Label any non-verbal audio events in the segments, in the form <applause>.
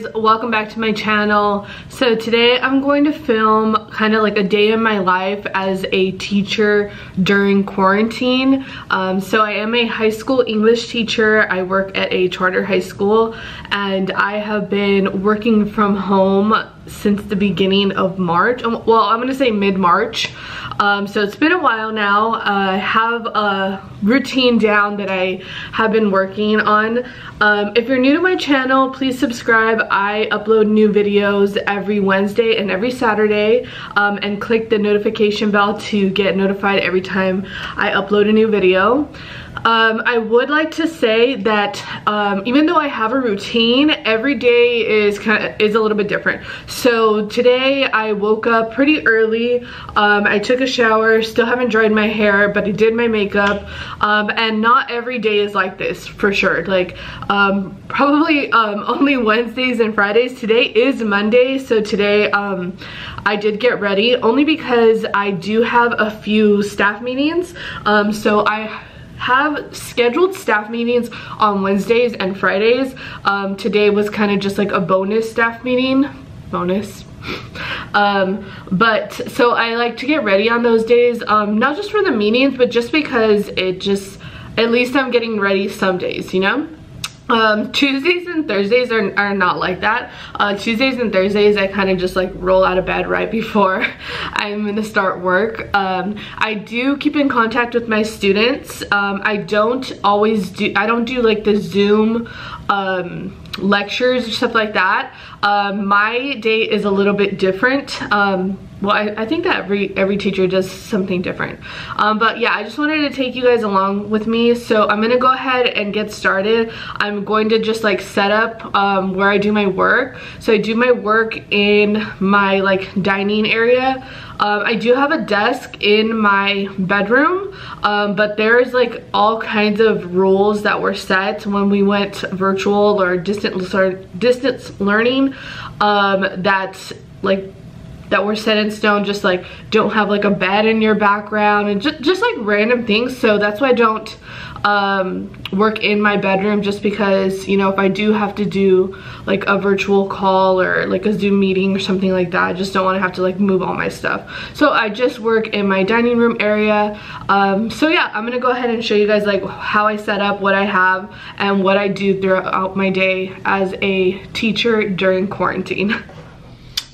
guys welcome back to my channel. So today i'm going to film kind of like a day in my life as a teacher during quarantine. Um, so i am a high school english teacher. I work at a charter high school and i have been working from home since the beginning of march. Um, well i'm gonna say mid-march um, so it's been a while now. Uh, I have a routine down that I have been working on. Um, if you're new to my channel, please subscribe. I upload new videos every Wednesday and every Saturday um, and click the notification bell to get notified every time I upload a new video. Um, I would like to say that um, even though I have a routine, every day is kind of is a little bit different. So today I woke up pretty early. Um, I took a shower, still haven't dried my hair, but I did my makeup. Um, and not every day is like this for sure. Like um, probably um, <laughs> only Wednesdays and Fridays. Today is Monday, so today I did get ready only because I do have a few staff meetings. so I have scheduled staff meetings on Wednesdays and Fridays. Um, today was kind of just like a bonus staff meeting. Bonus. um, but so I like to get ready on those days, um, not just for the meetings, but just because it just, at least I'm getting ready some days, you know? Um, Tuesdays and Thursdays are, are not like that. Uh, Tuesdays and Thursdays I kind of just like roll out of bed right before <laughs> I'm gonna start work. Um, I do keep in contact with my students. Um, I don't always do, I don't do like the Zoom um, lectures stuff like that. Um, my day is a little bit different. Um, well I, I, think that every every teacher does something different. Um, but yeah I just wanted to take you guys along with me. So I'm gonna go ahead and get started. I'm going to just like set up um, where I do my work. So I do my work in my like dining area um, I do have a desk in my bedroom um, but there's like all kinds of rules that were set when we went virtual or distant distance learning um, that like that were set in stone just like don't have like a bed in your background and just, just like random things. So that's why I don't um, work in my bedroom just because you know if I do have to do like a virtual call or like a zoom meeting or something like that I just don't want to have to like move all my stuff. So I just work in my dining room area. Um, so yeah I'm gonna go ahead and show you guys like how I set up what I have and what I do throughout my day as a teacher during quarantine <laughs>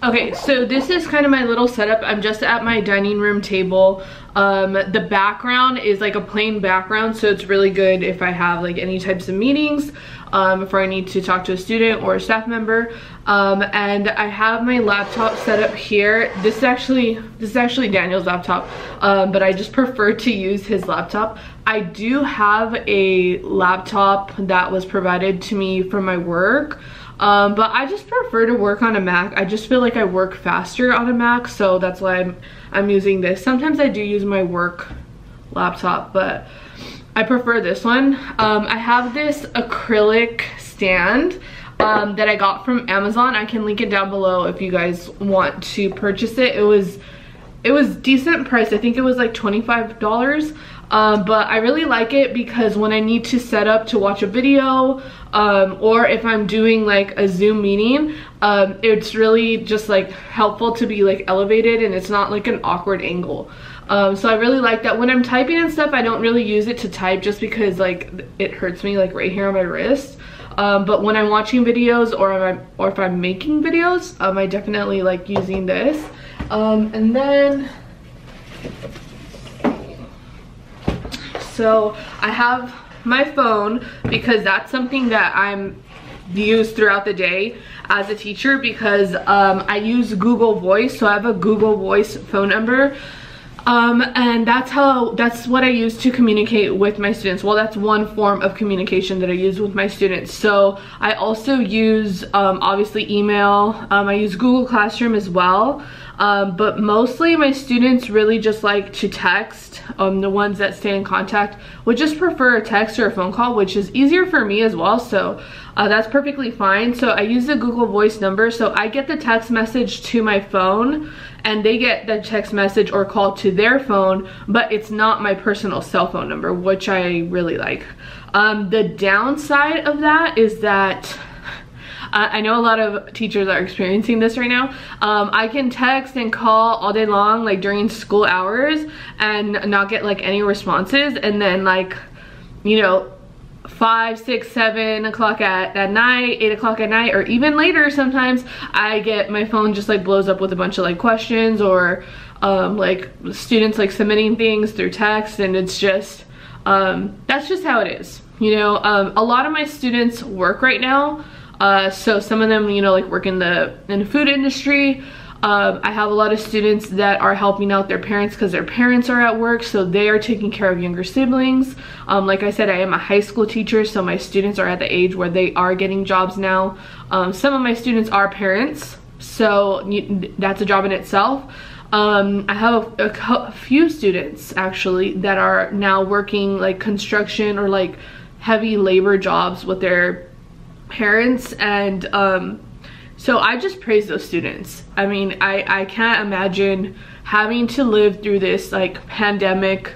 Okay, so this is kind of my little setup. I'm just at my dining room table. Um, the background is like a plain background, so it's really good if I have like any types of meetings, um, if I need to talk to a student or a staff member. Um, and I have my laptop set up here. This is actually, this is actually Daniel's laptop, um, but I just prefer to use his laptop. I do have a laptop that was provided to me for my work. Um, but I just prefer to work on a Mac. I just feel like I work faster on a Mac, so that's why I'm, I'm using this. Sometimes I do use my work laptop, but I prefer this one. Um, I have this acrylic stand um, that I got from Amazon. I can link it down below if you guys want to purchase it. It was it was decent price. I think it was like $25. Um, but I really like it because when I need to set up to watch a video um, or if I'm doing like a Zoom meeting, um, it's really just like helpful to be like elevated and it's not like an awkward angle. Um, so I really like that. When I'm typing and stuff, I don't really use it to type just because like it hurts me like right here on my wrist. Um, but when I'm watching videos or, I'm, or if I'm making videos, um, I definitely like using this. and then so I have my phone because that's something that I'm use throughout the day as a teacher because um, I use Google Voice. So I have a Google Voice phone number. Um, and that's how, that's what I use to communicate with my students. Well, that's one form of communication that I use with my students. So I also use, um, obviously email. Um, I use Google Classroom as well. Um, but mostly my students really just like to text. Um, the ones that stay in contact would just prefer a text or a phone call, which is easier for me as well. So uh, that's perfectly fine. So I use the Google Voice number. So I get the text message to my phone and they get the text message or call to their phone, but it's not my personal cell phone number, which I really like. Um, the downside of that is that Uh, I know a lot of teachers are experiencing this right now. Um, I can text and call all day long, like during school hours and not get like any responses. And then like, you know, five, six, seven o'clock at, at night, eight o'clock at night, or even later sometimes, I get my phone just like blows up with a bunch of like questions or um, like students like submitting things through text and it's just, um, that's just how it is. You know, um, a lot of my students work right now. Uh, so some of them, you know, like work in the, in the food industry. Um, I have a lot of students that are helping out their parents because their parents are at work, so they are taking care of younger siblings. Um, like I said, I am a high school teacher, so my students are at the age where they are getting jobs now. Um, some of my students are parents, so that's a job in itself. Um, I have a, a, few students actually that are now working like construction or like heavy labor jobs with their parents and um, so I just praise those students. I mean, I, I can't imagine having to live through this like pandemic.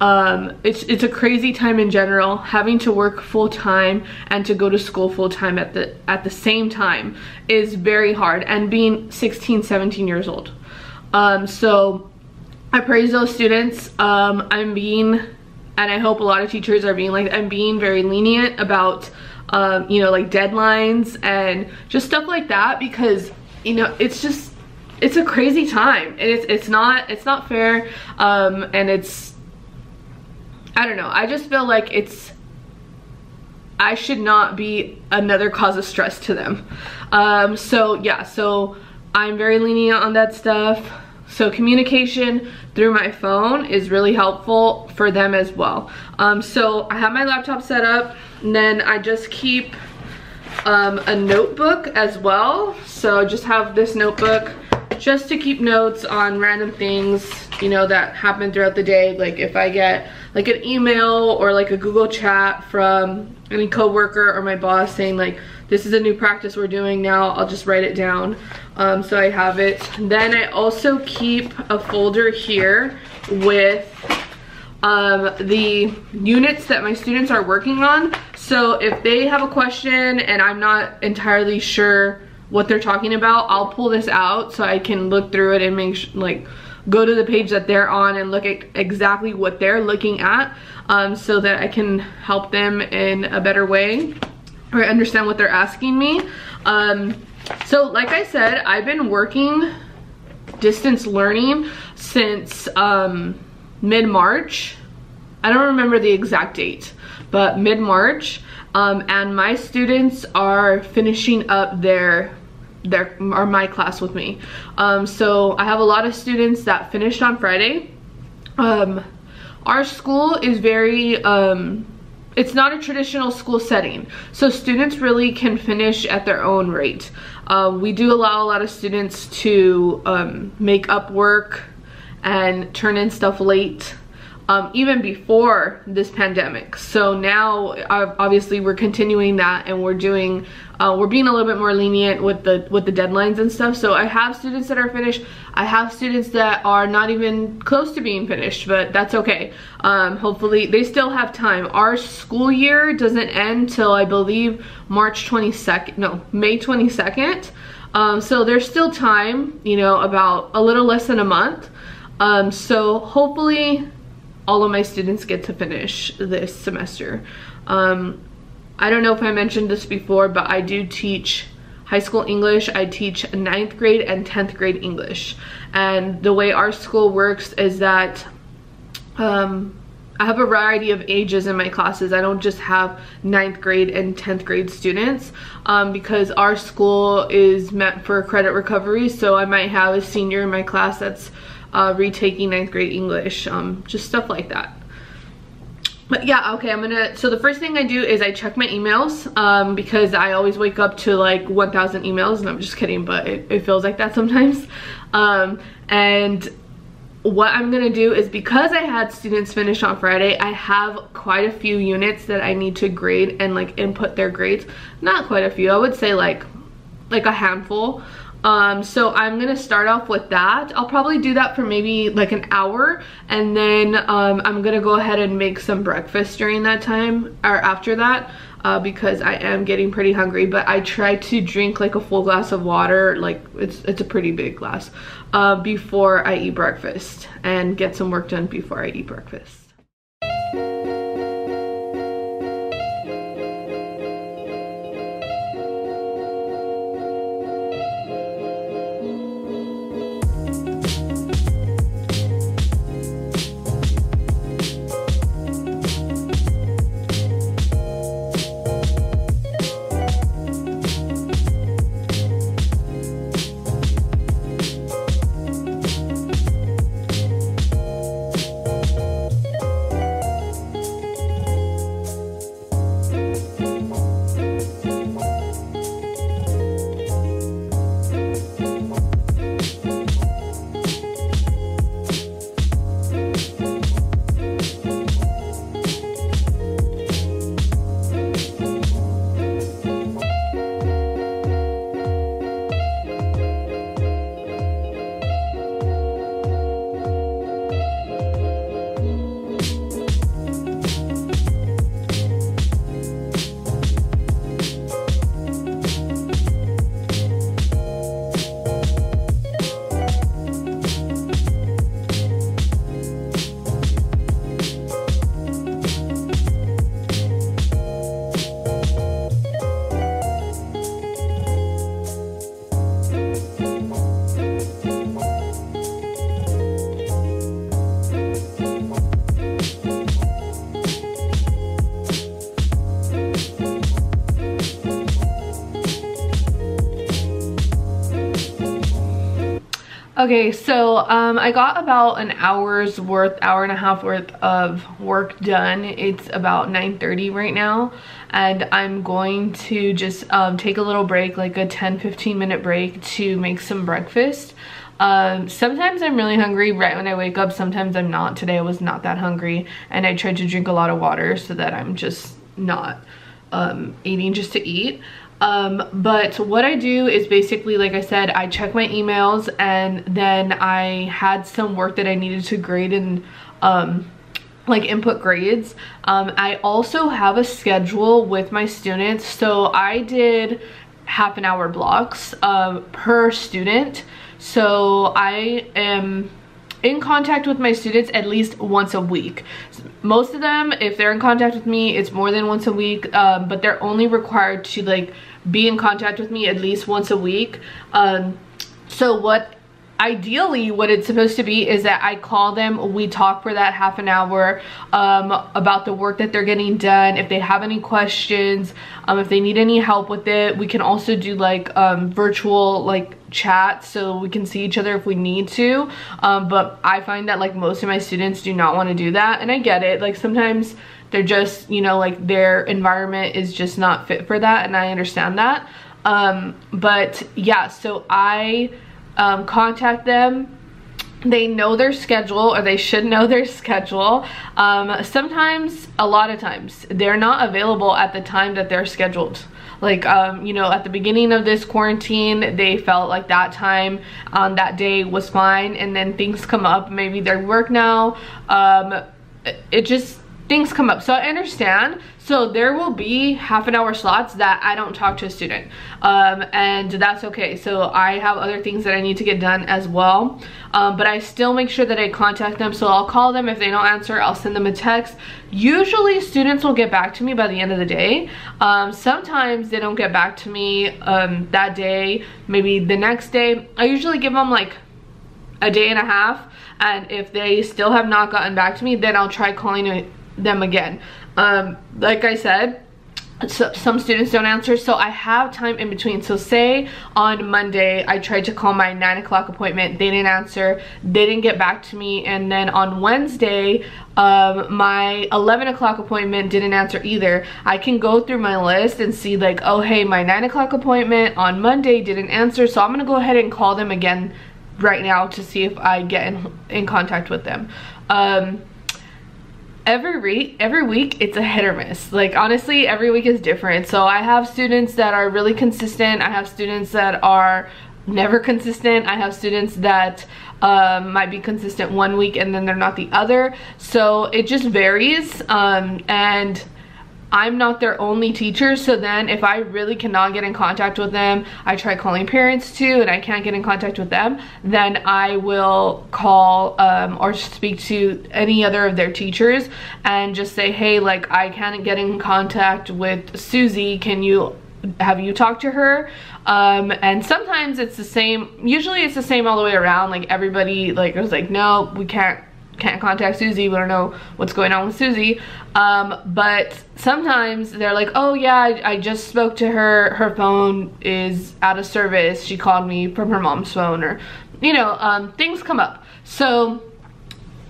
Um, it's, it's a crazy time in general, having to work full time and to go to school full time at the, at the same time is very hard and being 16, 17 years old. Um, so I praise those students. Um, I'm being, and I hope a lot of teachers are being like, I'm being very lenient about um, you know, like deadlines and just stuff like that because, you know, it's just, it's a crazy time and it's, it's not, it's not fair. Um, and it's, I don't know. I just feel like it's, I should not be another cause of stress to them. Um, so yeah, so I'm very lenient on that stuff. So communication through my phone is really helpful for them as well. Um, so I have my laptop set up and then I just keep um, a notebook as well. So just have this notebook just to keep notes on random things, you know, that happen throughout the day. Like if I get like an email or like a Google chat from any coworker or my boss saying like, this is a new practice we're doing now, I'll just write it down. Um, so I have it. Then I also keep a folder here with um, the units that my students are working on. So if they have a question and I'm not entirely sure what they're talking about, I'll pull this out so I can look through it and make like, go to the page that they're on and look at exactly what they're looking at um, so that I can help them in a better way or understand what they're asking me. Um, so like I said, I've been working distance learning since um, mid-March. I don't remember the exact date, but mid-March. Um, and my students are finishing up their their or my class with me. Um, so I have a lot of students that finished on Friday. Um, our school is very um, it's not a traditional school setting so students really can finish at their own rate uh, we do allow a lot of students to um, make up work and turn in stuff late um, even before this pandemic. So now, obviously, we're continuing that, and we're doing, uh, we're being a little bit more lenient with the with the deadlines and stuff. So I have students that are finished. I have students that are not even close to being finished, but that's okay. Um, hopefully, they still have time. Our school year doesn't end till I believe March 22nd. No, May 22nd. Um, so there's still time, you know, about a little less than a month. Um, so hopefully all of my students get to finish this semester. Um, I don't know if I mentioned this before, but I do teach high school English. I teach ninth grade and 10th grade English. And the way our school works is that um, I have a variety of ages in my classes. I don't just have ninth grade and 10th grade students um, because our school is meant for credit recovery. So I might have a senior in my class that's uh, retaking ninth grade English, um, just stuff like that. But yeah, okay, I'm gonna, so the first thing I do is I check my emails um, because I always wake up to like 1,000 emails and I'm just kidding, but it, it feels like that <laughs> sometimes. Um, and what I'm gonna do is because I had students finish on Friday, I have quite a few units that I need to grade and like input their grades. Not quite a few, I would say like, like a handful. Um, so I'm gonna start off with that. I'll probably do that for maybe like an hour and then um, I'm gonna go ahead and make some breakfast during that time or after that. uh, because I am getting pretty hungry but I try to drink like a full glass of water like it's it's a pretty big glass uh, before I eat breakfast and get some work done before I eat breakfast. Okay, so um, I got about an hour's worth, hour and a half worth of work done. It's about 9.30 right now, and I'm going to just um, take a little break, like a 10-15 minute break to make some breakfast. Um, sometimes I'm really hungry right when I wake up, sometimes I'm not. Today I was not that hungry, and I tried to drink a lot of water so that I'm just not um, eating just to eat. Um, but what I do is basically, like I said, I check my emails and then I had some work that I needed to grade and um, like input grades. Um, I also have a schedule with my students. So I did half an hour blocks uh, per student. So I am in contact with my students at least once a week. Most of them, if they're in contact with me, it's more than once a week, um, but they're only required to like be in contact with me at least once a week. Um, so what ideally what it's supposed to be is that I call them, we talk for that half an hour um, about the work that they're getting done, if they have any questions, um, if they need any help with it. We can also do like um, virtual like chat so we can see each other if we need to. Um, but I find that like most of my students do not want to do that and I get it. Like sometimes they're just, you know, like their environment is just not fit for that and I understand that. Um, but yeah, so I um, contact them they know their schedule or they should know their schedule um, sometimes a lot of times they're not available at the time that they're scheduled like um, you know at the beginning of this quarantine they felt like that time on that day was fine and then things come up maybe their work now um, it just things come up. So I understand. So there will be half an hour slots that I don't talk to a student. Um, and that's okay. So I have other things that I need to get done as well. Um, but I still make sure that I contact them. So I'll call them. If they don't answer, I'll send them a text. Usually students will get back to me by the end of the day. Um, sometimes they don't get back to me um, that day, maybe the next day. I usually give them like a day and a half and if they still have not gotten back to me then I'll try calling them again. Um, like I said, so, some students don't answer so I have time in between. So say on Monday I tried to call my 9 o'clock appointment they didn't answer they didn't get back to me and then on Wednesday um, my 11 o'clock appointment didn't answer either. I can go through my list and see like oh hey my 9 o'clock appointment on Monday didn't answer so I'm gonna go ahead and call them again right now to see if I get in, in contact with them. Um, every week every week it's a hit or miss. Like honestly every week is different. So i have students that are really consistent. I have students that are never consistent. I have students that um, might be consistent one week and then they're not the other. So it just varies um, and I'm not their only teacher. So then if I really cannot get in contact with them, I try calling parents too and I can't get in contact with them, then I will call um, or speak to any other of their teachers and just say, hey, like I can't get in contact with Susie. Can you have you talked to her um, and sometimes it's the same usually it's the same all the way around like everybody like was like no we can't can't contact Susie we don't know what's going on with Susie. Um, but sometimes they're like oh yeah I, I, just spoke to her. Her phone is out of service. She called me from her mom's phone or you know um, things come up. So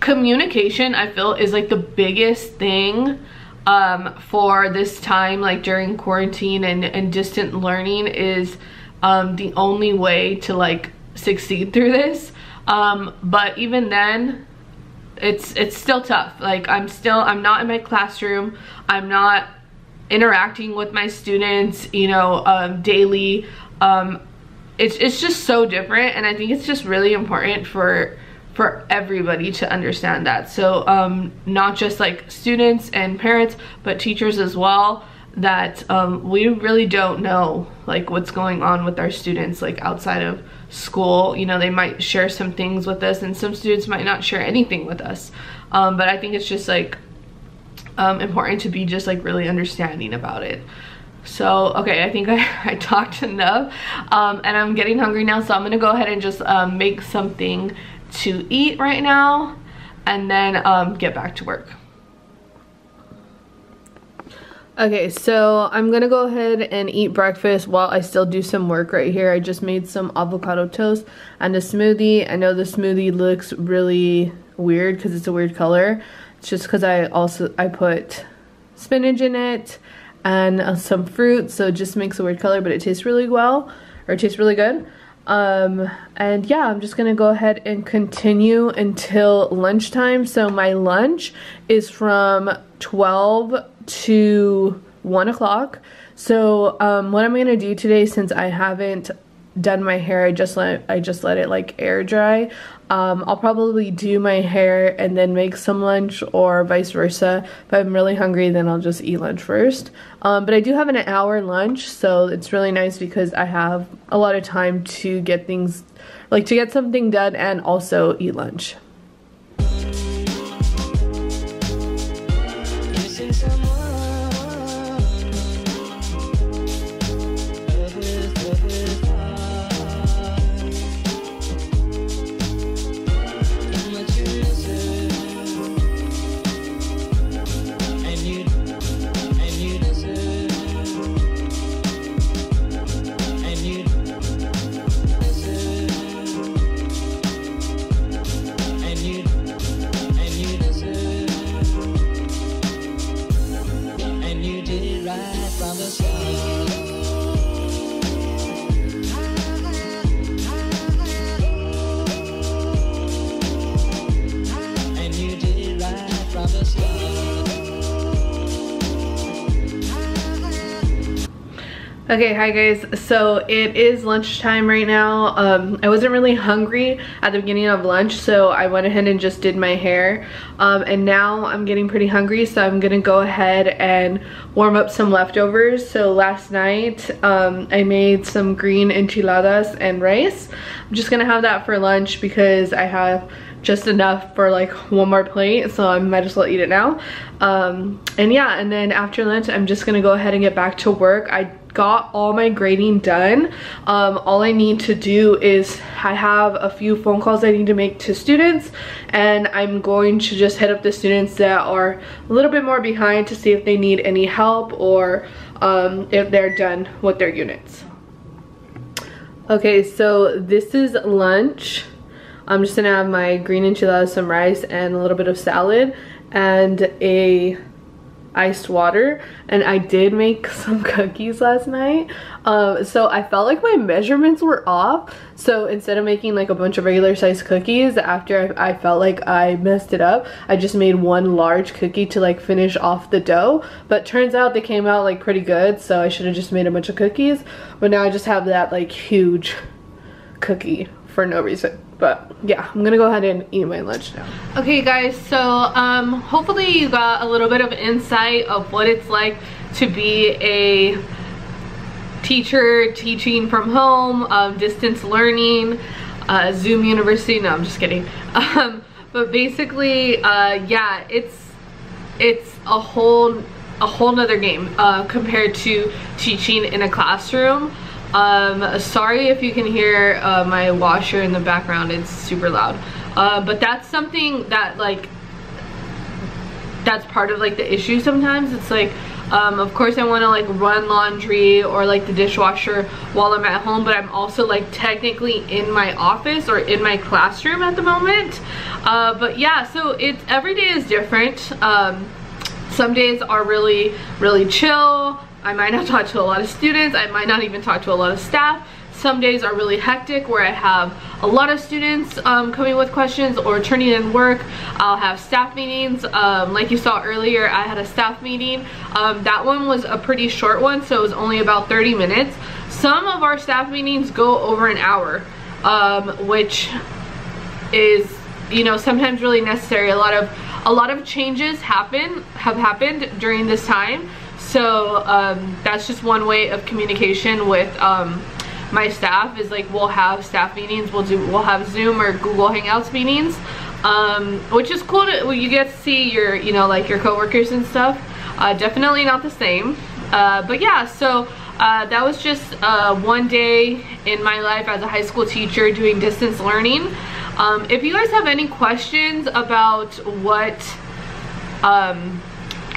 communication I feel is like the biggest thing um, for this time, like during quarantine and, and distant learning is um, the only way to like succeed through this. Um, but even then, it's it's still tough. Like I'm still, I'm not in my classroom. I'm not interacting with my students, you know, um, daily. Um, it's, it's just so different. And I think it's just really important for for everybody to understand that. So um, not just like students and parents, but teachers as well, that um, we really don't know like what's going on with our students like outside of school. You know, they might share some things with us and some students might not share anything with us. Um, but I think it's just like um, important to be just like really understanding about it. So, okay, I think <laughs> I, I talked enough um, and I'm getting hungry now. So I'm gonna go ahead and just um, make something to eat right now and then um, get back to work. Okay, so I'm gonna go ahead and eat breakfast while I still do some work right here. I just made some avocado toast and a smoothie. I know the smoothie looks really weird because it's a weird color. It's just because I also, I put spinach in it and uh, some fruit, so it just makes a weird color, but it tastes really well, or it tastes really good um and yeah i'm just gonna go ahead and continue until lunchtime so my lunch is from 12 to 1 o'clock so um what i'm gonna do today since i haven't done my hair i just let i just let it like air dry um, I'll probably do my hair and then make some lunch or vice versa. If I'm really hungry, then I'll just eat lunch first. Um, but I do have an hour lunch, so it's really nice because I have a lot of time to get things, like to get something done and also eat lunch. Okay, hi guys. So it is lunchtime right now. Um, I wasn't really hungry at the beginning of lunch, so I went ahead and just did my hair. Um, and now I'm getting pretty hungry, so I'm gonna go ahead and warm up some leftovers. So last night, um, I made some green enchiladas and rice. I'm just gonna have that for lunch because I have just enough for like one more plate so I might as well eat it now um, and yeah and then after lunch I'm just gonna go ahead and get back to work I got all my grading done. Um, all I need to do is I have a few phone calls I need to make to students and I'm going to just hit up the students that are a little bit more behind to see if they need any help or um, if they're done with their units. Okay, so this is lunch. I'm just gonna have my green enchiladas, some rice, and a little bit of salad and a iced water and I did make <laughs> some cookies last night. Um, so I felt like my measurements were off. So instead of making like a bunch of regular sized cookies after I, I felt like I messed it up I just made one large cookie to like finish off the dough. But turns out they came out like pretty good so I should have just made a bunch of cookies. But now I just have that like huge cookie for no reason but yeah i'm gonna go ahead and eat my lunch now okay guys so um hopefully you got a little bit of insight of what it's like to be a teacher teaching from home, um, distance learning, uh, Zoom University. No, I'm just kidding. <laughs> Um, but basically, uh, yeah, it's it's a whole a whole nother game uh, compared to teaching in a classroom. Um, sorry if you can hear uh, my washer in the background, it's super loud. Uh, but that's something that like, that's part of like the issue sometimes. It's like, um, of course I want to like run laundry or like the dishwasher while I'm at home, but I'm also like technically in my office or in my classroom at the moment. Uh, but yeah, so it's every day is different. Um, some days are really, really chill. I might not <laughs> talk to a lot of students. I might not even talk to a lot of staff. Some days are really hectic where I have a lot of students um, coming with questions or turning in work. I'll have staff meetings. Um, like you saw earlier, I had a staff meeting. Um, that one was a pretty short one, so it was only about 30 minutes. Some of our staff meetings go over an hour, um, which is, you know, sometimes really necessary. A lot of a lot of changes happen have happened during this time. So um, that's just one way of communication with um, my staff is like we'll have staff meetings we'll do we'll have zoom or google hangouts meetings um, which is cool to well, you get to see your you know like your coworkers and stuff. Uh, definitely not the same. Uh, but yeah so uh, that was just uh, one day in my life as a high school teacher doing distance learning. Um, if you guys have any questions about what um,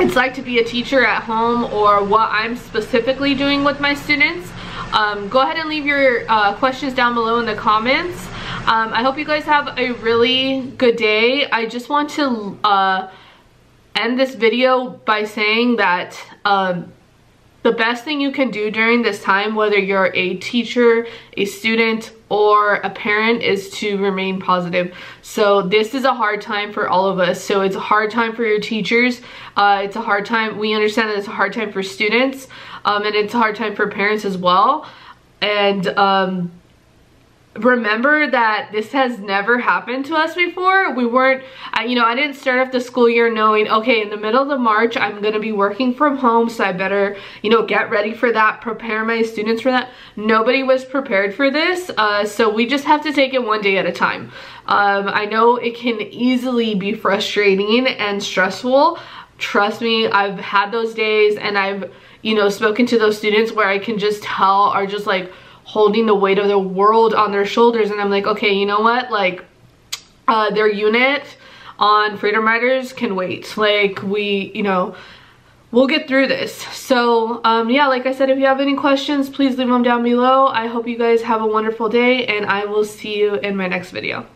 it's like to be a teacher at home or what I'm specifically doing with my students um, go ahead and leave your uh, questions down below in the comments. Um, I hope you guys have a really good day. I just want to uh, end this video by saying that um, the best thing you can do during this time, whether you're a teacher, a student, or a parent is to remain positive. So this is a hard time for all of us. So it's a hard time for your teachers. Uh, it's a hard time. We understand that it's a hard time for students um, and it's a hard time for parents as well. And um, remember that this has never happened to us before. We weren't, I, you know, I didn't start off the school year knowing, okay, in the middle of the March, I'm going to be working from home, so I better, you know, get ready for that, prepare my students for that. Nobody was prepared for this, uh, so we just have to take it one day at a time. Um, I know it can easily be frustrating and stressful. Trust me, I've had those days and I've, you know, spoken to those students where I can just tell are just like, holding the weight of the world on their shoulders and I'm like, okay, you know what? Like, uh, their unit on Freedom Riders can wait. Like, we, you know, we'll get through this. So, um, yeah, like I said, if you have any questions, please leave them down below. I hope you guys have a wonderful day and I will see you in my next video.